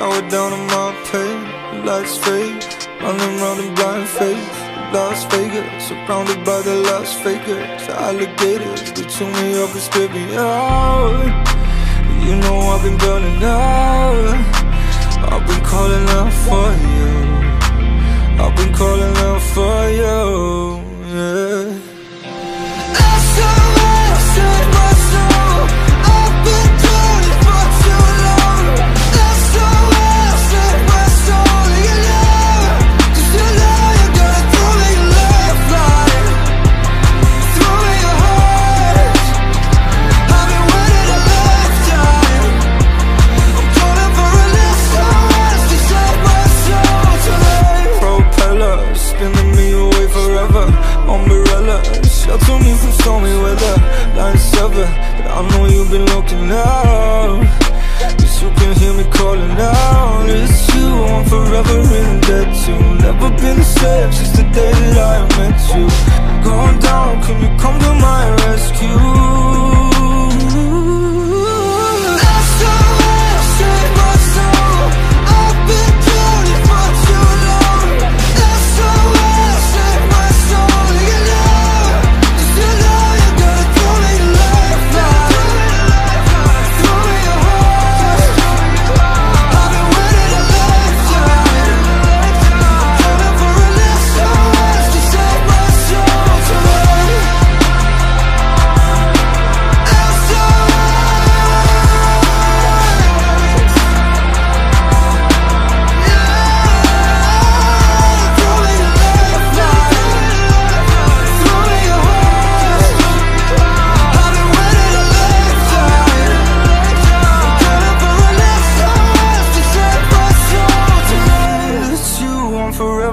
Shower down on my pain, lights fade. Running round in blind faith. Las Vegas, surrounded by the Las Vegas Alligators, they chew me up and spit me out You know I've been burning out I've been calling out for you She to me from tell me where the lights ever But I know you've been looking out Cause you can hear me calling out